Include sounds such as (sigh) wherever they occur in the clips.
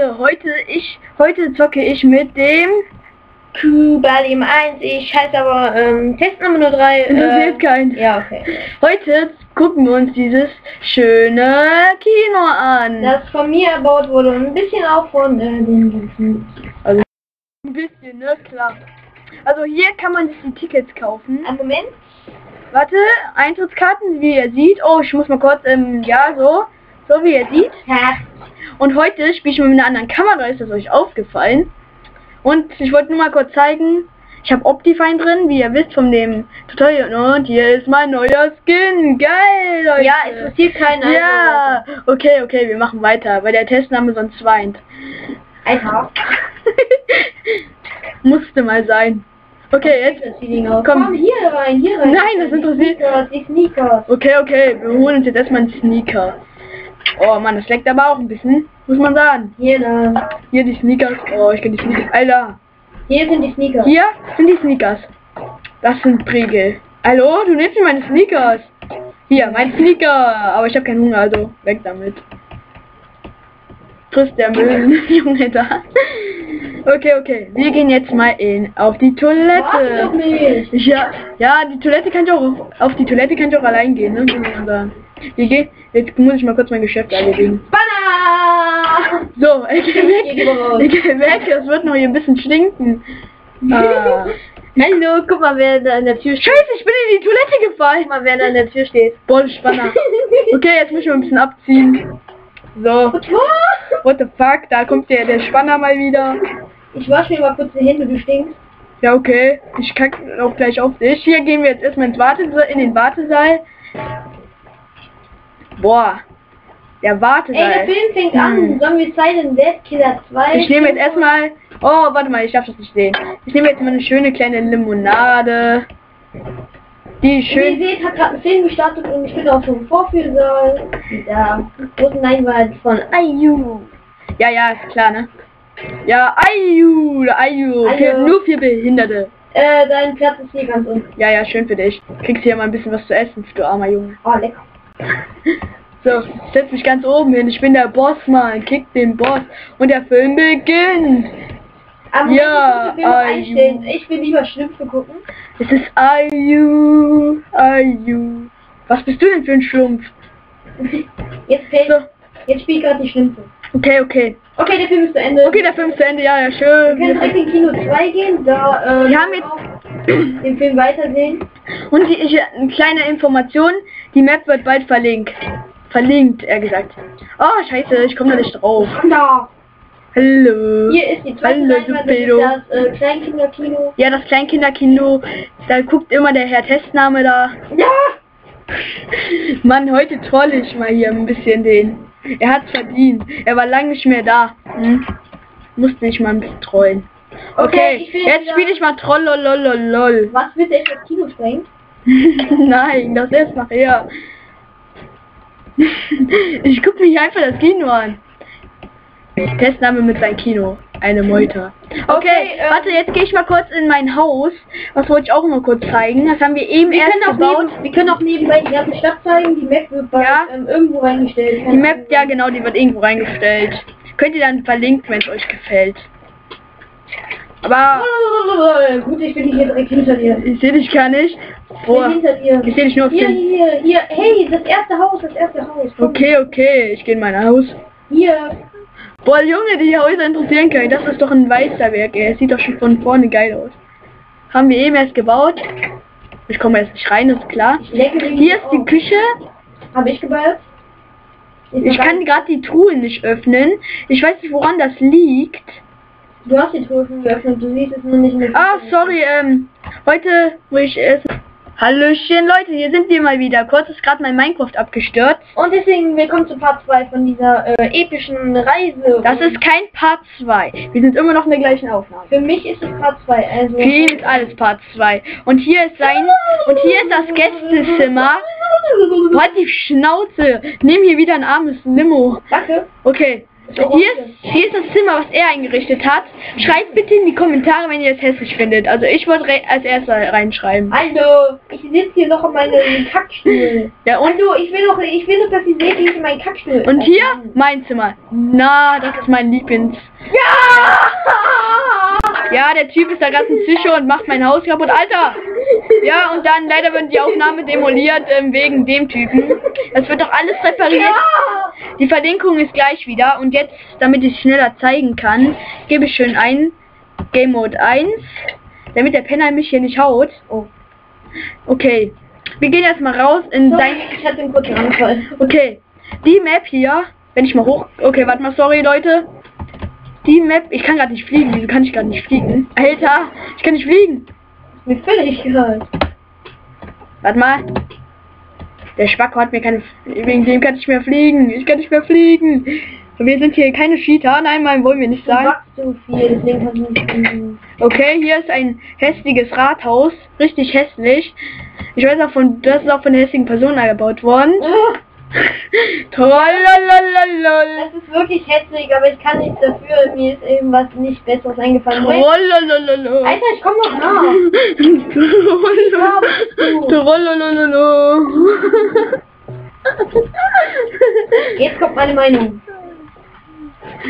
Leute, heute ich heute zocke ich mit dem Kubalium 1, ich heiße aber ähm, Testnummer nur 3. interessiert keinen. Ja, okay. Heute gucken wir uns dieses schöne Kino an. Das von mir erbaut wurde und ein bisschen auch von äh, den ganzen. Also ein bisschen, ne? Klar. Also hier kann man sich die Tickets kaufen. Einen Moment. Warte, Eintrittskarten, wie ihr seht. Oh, ich muss mal kurz, ähm, ja, so. So wie ihr seht. Ja. Und heute spiele ich mal mit einer anderen Kamera, ist das euch aufgefallen? Und ich wollte nur mal kurz zeigen, ich habe Optifine drin, wie ihr wisst von dem Tutorial. Und hier ist mein neuer Skin. Geil, Leute. Ja, interessiert keinen. also, Ja, okay, okay, wir machen weiter, weil der Testname sonst weint. Alter. (laughs) Musste mal sein. Okay, jetzt. Komm. Komm, hier rein, hier rein. Nein, das interessiert- Die Sneakers, die Sneakers. Okay, okay, wir holen uns jetzt erstmal einen Sneaker. Oh Mann, das leckt aber auch ein bisschen, muss man sagen. Hier dann. Hier die Sneakers. Oh, ich kann die Sneakers. Alter. Hier sind die Sneakers. Hier sind die Sneakers. Das sind Prägel. Hallo, du nimmst mir meine Sneakers. Hier, mein Sneaker. Aber ich habe keinen Hunger, also weg damit. Frisst der Müll, (laughs) Junge, da. Okay, okay. Wir gehen jetzt mal in auf die Toilette. Ja, ja, die Toilette kann ich auch, auf die Toilette kann ich auch allein gehen, ne? Wir gehen, jetzt muss ich mal kurz mein Geschäft erledigen. Banner! So, ich geh weg. Ich geh weg, es wird noch hier ein bisschen stinken. Ah. (laughs) Hallo, guck mal, wer da in der Tür steht. Scheiße, ich bin in die Toilette gefallen. Guck mal, wer da in der Tür steht. Boah, Spanner. (laughs) Okay, jetzt muss ich mal ein bisschen abziehen. So, what the fuck, da kommt der, der Spanner mal wieder. Ich wasche mir mal kurz die Hände, du stinkst. Ja, okay, ich kack auch gleich auf dich. Hier gehen wir jetzt erstmal ins Wartesaal, in den Wartesaal. Boah, der Ey, der. Film fängt Hm. an. Sollen wir Silent Dead Killer 2? Ich nehme jetzt erstmal, oh, warte mal, ich darf das nicht sehen. Ich nehme jetzt mal eine schöne kleine Limonade. Die Wie ihr schön, seht, hat gerade ein Film gestartet und ich bin auf dem Vorführsaal. Mit der großen Leinwand von IU. ja, ja, ist klar, ne? Ja, Ayu, Hallo. für, nur für Behinderte. Äh, dein Platz ist hier ganz unten. Ja, ja, schön für dich. Kriegst hier mal ein bisschen was zu essen, du armer Junge. Oh, lecker. (laughs) So, setz mich ganz oben hin. Ich bin der Boss, Mann. Kick den Boss. Und der Film beginnt. Aber Ja, ich. Ich will lieber Schlümpfe gucken. Es ist Ayu, Ayu. Was bist du denn für ein Schlumpf? (laughs) Jetzt, fällt, So, jetzt spielt gerade die Schlümpfe. okay, okay. Okay, der Film ist zu Ende. Okay, der Film ist zu Ende. Ja, ja, Wir können direkt schön. in Kino 2 gehen, da äh, Wir haben jetzt- (clears throat) den Film weitersehen. Und die, ich, eine kleine Information. Die Map wird bald verlinkt. Verlinkt, er gesagt. Oh, scheiße, ich komme da nicht drauf. Da. Hallo. Hier ist die zweite Hallo, Leinwand, du das äh, Kleinkinderkino. Ja, das Kleinkinderkino. Da guckt immer der Herr Testname da. Ja! (laughs) Mann, heute troll ich mal hier ein bisschen den. Er hat's verdient. Er war lange nicht mehr da. Hm? Musste ich mal ein bisschen trollen. Okay, Okay, jetzt spiele ich mal Trollolololol. Was wird der das Kino sprengt? (laughs) Nein, das erst nachher. Ich gucke mich einfach das Kino an. Testname mit seinem Kino. Eine Meute. Okay, Okay, ähm, warte, jetzt gehe ich mal kurz in mein Haus. Das wollte ich auch noch kurz zeigen. Das haben wir eben Wir erst können, gebaut. neben, wir können auch nebenbei die ganze Stadt zeigen. Die Map wird bald Ja. ähm, irgendwo reingestellt. Die Map, ja genau, die wird irgendwo reingestellt. Könnt ihr dann verlinken, wenn es euch gefällt. Aber (laughs) Gut, ich bin hier direkt hinter dir. ich sehe dich gar nicht. Ich Boah, bin hinter dir. ich sehe dich nur auf Hier, den... hier, hier. Hey, das erste Haus, das erste Haus. Komm. Okay, okay, ich gehe in mein Haus. Hier. Boah, Junge, die Häuser interessieren keinen. Das ist doch ein Weißerwerk, ey. Es sieht doch schon von vorne geil aus. Haben wir eben erst gebaut. Ich komme jetzt nicht rein, ist klar. Ich Hier ist die Küche. Habe ich gebaut? Ich kann gerade die Truhen nicht öffnen. Ich weiß nicht, woran das liegt. Du hast die schon geöffnet, du siehst es nur nicht mehr. Ah, sorry, ähm, heute, wo ich erst... Hallöchen, Leute, hier sind wir mal wieder. Kurz ist gerade mein Minecraft abgestürzt. Und deswegen willkommen zu Part 2 von dieser äh, epischen Reise. Das ist kein Part 2. Wir sind immer noch in der gleichen Aufnahme. Für mich ist es Part 2, also... Für ihn ist alles Part 2. Und hier ist sein... Und hier ist das Gästezimmer. Halt die Schnauze. Nimm hier wieder ein armes Limo. Danke. Okay. Hier ist, hier ist das Zimmer, was er eingerichtet hat. Schreibt bitte in die Kommentare, wenn ihr es hässlich findet. Also ich wollte als erster reinschreiben. Hallo, ich sitze hier noch in meinem Kackstuhl. Ja, und, Hallo, ich will noch, ich will noch, dass ihr seht, wie ich in meinen Kackstuhl. und hier mein Zimmer. Na, das ist mein Lieblings. Ja! Ja, der Typ ist da ganz ein Psycho und macht mein Haus kaputt. Alter! Ja, und dann leider wird die Aufnahme demoliert ähm, wegen dem Typen. Das wird doch alles repariert. Ja! Die Verlinkung ist gleich wieder. Und jetzt, damit ich schneller zeigen kann, gebe ich schön ein Game Mode 1, damit der Penner mich hier nicht haut. Oh. Okay. Wir gehen jetzt mal raus in Sorry, dein... ich hatte einen kurzen Anfall. Okay. Die Map hier, wenn ich mal hoch... Okay, warte mal, sorry Leute. Die Map... Ich kann gerade nicht fliegen. Wieso kann ich gerade nicht fliegen? Alter, ich kann nicht fliegen. Mir völlig egal. Warte mal. Der Spacko hat mir keine... Wegen dem kann ich nicht mehr fliegen. Ich kann nicht mehr fliegen. Wir sind hier keine Cheater. Nein, nein, wollen wir nicht sein. so viel, fliegen. Okay, hier ist ein hässliches Rathaus. Richtig hässlich. Ich weiß auch von... Das ist auch von hässlichen Person gebaut worden. Trollalalala. (laughs) Das ist wirklich hässlich, aber ich kann nichts dafür. Mir ist irgendwas nicht Besseres eingefallen. Trollalalala. Alter, ich komm noch nach. (laughs) Jetzt kommt meine Meinung.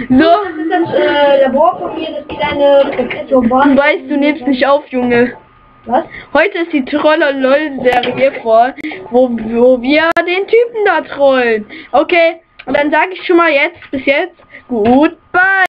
So, Das ist das äh, Labor von mir, das kleine Professor du Bahn. weißt, du nimmst nicht auf, Junge. Was? Heute ist die Trollolol-Serie vor, wo, wo wir den Typen da trollen. Okay, und dann sage ich schon mal jetzt, bis jetzt, goodbye.